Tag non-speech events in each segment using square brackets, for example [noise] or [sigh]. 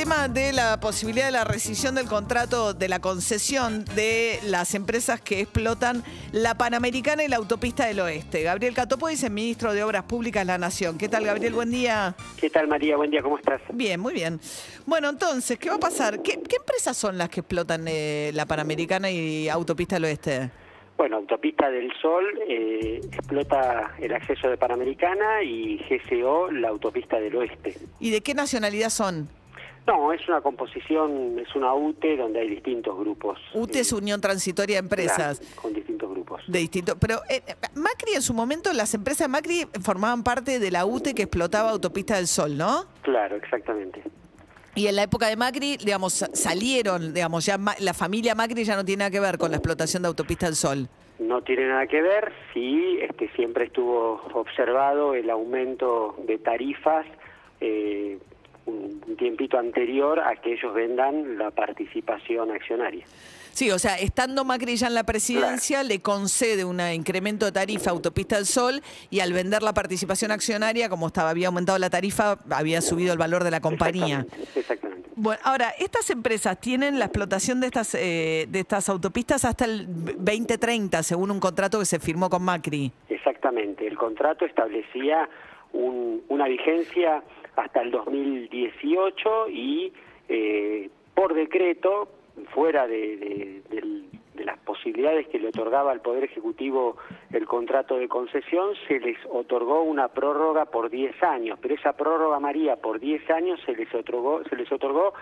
tema de la posibilidad de la rescisión del contrato de la concesión de las empresas que explotan la Panamericana y la Autopista del Oeste. Gabriel Catopois, el ministro de Obras Públicas de la Nación. ¿Qué tal, Gabriel? Buen día. ¿Qué tal, María? Buen día, ¿cómo estás? Bien, muy bien. Bueno, entonces, ¿qué va a pasar? ¿Qué, empresas son las que explotan eh, la Panamericana y Autopista del Oeste? Bueno, Autopista del Sol eh, explota el acceso de Panamericana y GCO la Autopista del Oeste. ¿Y de qué nacionalidad son? No, es una composición, es una UTE donde hay distintos grupos. UTE es Unión Transitoria de Empresas. con distintos grupos. De distintos. Pero eh, Macri en su momento, las empresas de Macri formaban parte de la UTE que explotaba Autopista del Sol, ¿no? Claro, exactamente. Y en la época de Macri, digamos, salieron, digamos, ya la familia Macri ya no tiene nada que ver con la explotación de Autopista del Sol. No tiene nada que ver, sí, este, siempre estuvo observado el aumento de tarifas eh, un, tiempito anterior a que ellos vendan la participación accionaria. Sí, o sea, estando Macri ya en la presidencia, le concede un incremento de tarifa a Autopista del Sol y al vender la participación accionaria, como estaba había aumentado la tarifa, había subido el valor de la compañía. Exactamente. Bueno, ahora, estas empresas tienen la explotación de estas, eh, de estas autopistas hasta el 2030, según un contrato que se firmó con Macri. Exactamente. El contrato establecía una vigencia hasta el 2018 y eh, por decreto fuera de, las posibilidades que le otorgaba al Poder Ejecutivo el contrato de concesión, se les otorgó una prórroga por 10 años, pero esa prórroga, María, por 10 años se les otorgó, se les otorgó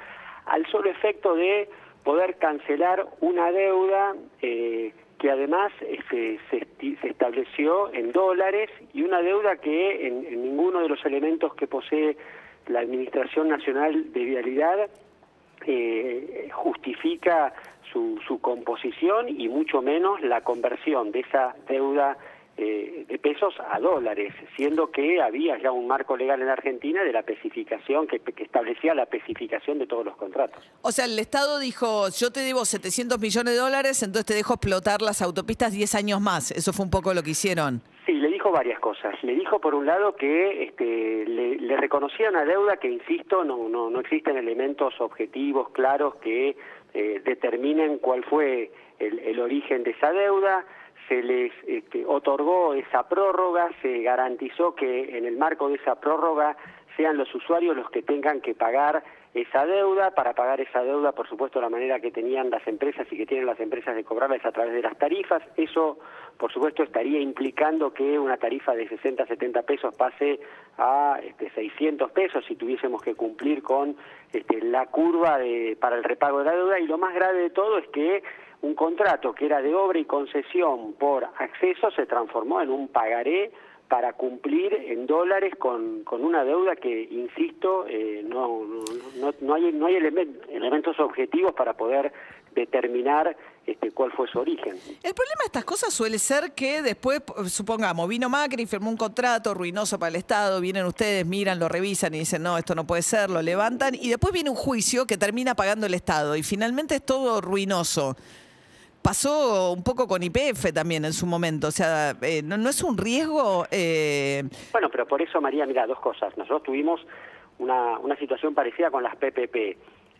al solo efecto de poder cancelar una deuda eh, que además este, se, estableció en dólares y una deuda que en ninguno de los elementos que posee la Administración Nacional de Vialidad eh, justifica su, su, composición y mucho menos la conversión de esa deuda eh, de pesos a dólares, siendo que había ya un marco legal en Argentina de la especificación, que, establecía la especificación de todos los contratos. O sea, el Estado dijo, yo te debo 700 millones de dólares, entonces te dejo explotar las autopistas 10 años más. Eso fue un poco lo que hicieron. Sí, le dijo varias cosas. Le dijo, por un lado, que este, le, reconocía una deuda que, insisto, no, no, no existen elementos objetivos claros que eh, determinen cuál fue el, el origen de esa deuda se les este, otorgó esa prórroga, se garantizó que en el marco de esa prórroga sean los usuarios los que tengan que pagar esa deuda, para pagar esa deuda, por supuesto, la manera que tenían las empresas y que tienen las empresas de cobrarla es a través de las tarifas. Eso, por supuesto, estaría implicando que una tarifa de 60, 70 pesos pase a este, 600 pesos si tuviésemos que cumplir con este, la curva de, para el repago de la deuda. Y lo más grave de todo es que un contrato que era de obra y concesión por acceso se transformó en un pagaré para cumplir en dólares con, con una deuda que, insisto, eh, no, no, no, hay, no hay elementos objetivos para poder determinar este, cuál fue su origen. El problema de estas cosas suele ser que después, supongamos, vino Macri, firmó un contrato ruinoso para el Estado, vienen ustedes, miran, lo revisan y dicen, no, esto no puede ser, lo levantan, y después viene un juicio que termina pagando el Estado, y finalmente es todo ruinoso pasó un poco con IPF también en su momento. O sea, eh, ¿no, es un riesgo? Eh? Bueno, pero por eso, María, mira, dos cosas. Nosotros tuvimos una, una situación parecida con las PPP.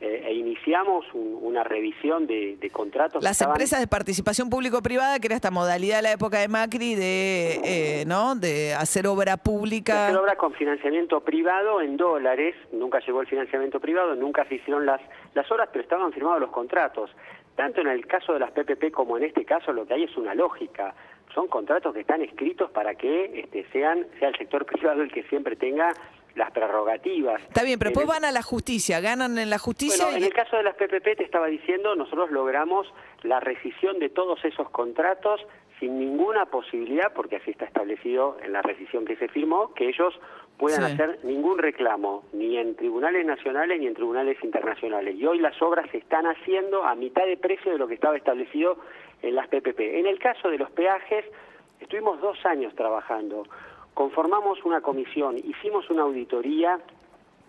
Eh, e iniciamos una revisión de, contratos. Las empresas de participación público-privada, que era esta modalidad de la época de Macri de, ¿no? de hacer obra pública. hacer obra con financiamiento privado en dólares. Nunca llegó el financiamiento privado, nunca se hicieron las, las obras, pero estaban firmados los contratos. Tanto en el caso de las PPP como en este caso lo que hay es una lógica. Son contratos que están escritos para que este, sean sea el sector [laughs] privado el que siempre tenga las prerrogativas. Está bien, pero después van a la justicia, ganan en la justicia. Bueno, en el caso de las PPP te estaba diciendo, nosotros logramos la rescisión de todos esos contratos sin ninguna posibilidad, porque así está establecido en la rescisión que se firmó, que ellos puedan hacer ningún reclamo, ni en tribunales nacionales ni en tribunales internacionales. Y hoy las obras se están haciendo a mitad de precio de lo que estaba establecido en las PPP. En el caso de los peajes, estuvimos dos años trabajando, conformamos una comisión, hicimos una auditoría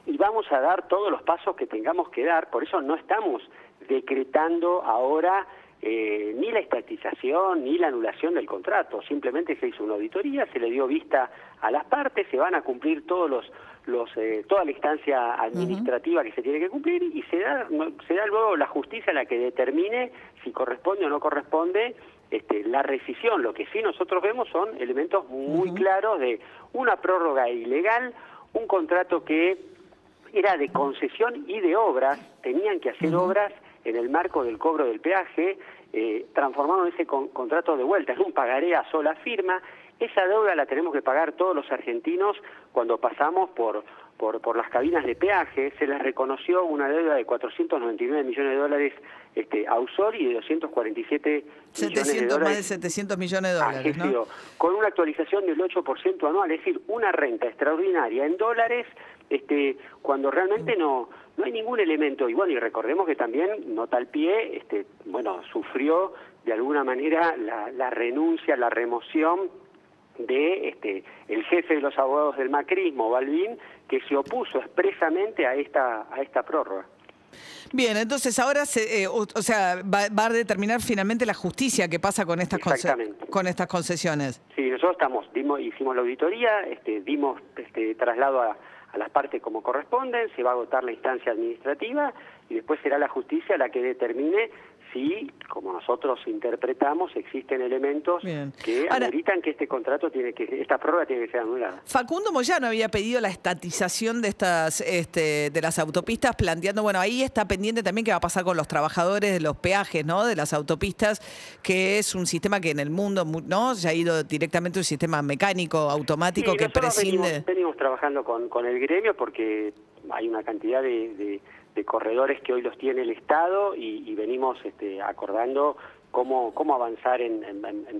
y vamos a dar todos los pasos que tengamos que dar, por eso no estamos decretando ahora eh, ni la estatización ni la anulación del contrato. Simplemente se hizo una auditoría, se le dio vista a las partes, se van a cumplir todos los los, eh, toda la instancia administrativa que se tiene que cumplir y se da, se da luego la justicia la que determine si corresponde o no corresponde este, la rescisión. Lo que sí nosotros vemos son elementos muy claros de una prórroga ilegal, un contrato que era de concesión y de obras, tenían que hacer obras en el marco del cobro del peaje, eh, transformaron ese contrato de vuelta en un pagaré a sola firma. Esa deuda la tenemos que pagar todos los argentinos cuando pasamos por, por, por las cabinas de peaje. Se les reconoció una deuda de 499 millones de dólares este, a Usor y de 247 millones de dólares. Más de 700 millones de dólares, ¿no? Con una actualización del 8% anual, es decir, una renta extraordinaria en dólares este, cuando realmente no no hay ningún elemento. Y bueno y recordemos que también nota al pie este bueno sufrió de alguna manera la, la renuncia la remoción de este el jefe de los abogados del macrismo Balvin que se opuso expresamente a esta a esta prórroga. Bien, entonces ahora, se, eh, o, sea, va, a determinar finalmente la justicia qué pasa con estas, con estas concesiones. Sí, nosotros estamos, dimos, hicimos la auditoría, este, dimos este, traslado a, a las partes como corresponden, se va a agotar la instancia administrativa y después será la justicia la que determine si, como nosotros interpretamos, existen elementos que Ahora, que este contrato tiene que, esta prórroga tiene que ser anulada. Facundo Moyano había pedido la estatización de estas, este, de las autopistas, planteando, bueno, ahí está pendiente también qué va a pasar con los trabajadores de los peajes, ¿no? De las autopistas, que es un sistema que en el mundo, ¿no? Se ha ido directamente un sistema mecánico, automático que prescinde. Venimos, trabajando con, con el gremio porque hay una cantidad de corredores que hoy los tiene el Estado y, venimos este, acordando cómo, cómo avanzar en,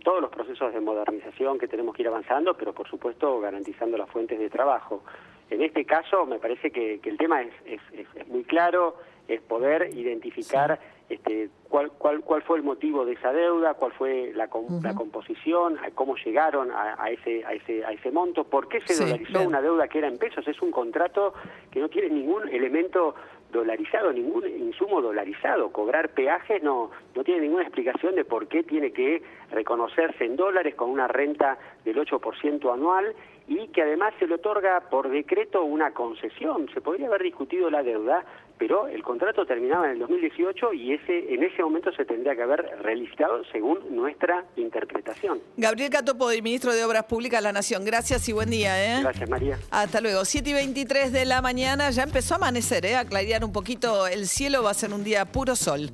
todos los procesos de modernización que tenemos que ir avanzando, pero por supuesto garantizando las fuentes de trabajo. En este caso me parece que, el tema es, es, muy claro, es poder identificar este, cuál, cuál, cuál fue el motivo de esa deuda, cuál fue la, la composición, cómo llegaron a, ese, a, ese, a ese monto, por qué se dolarizó una deuda que era en pesos. Es un contrato que no tiene ningún elemento dolarizado, ningún insumo dolarizado. Cobrar peajes no, no tiene ninguna explicación de por qué tiene que reconocerse en dólares con una renta del 8% anual y que además se le otorga por decreto una concesión. Se podría haber discutido la deuda, pero el contrato terminaba en el 2018 y ese en ese momento se tendría que haber realizado según nuestra interpretación. Gabriel Catopo, ministro de Obras Públicas de la Nación. Gracias y buen día. ¿eh? Gracias, María. Hasta luego. 7 y 23 de la mañana, ya empezó a amanecer, ¿eh? a clarear un poquito el cielo, va a ser un día puro sol.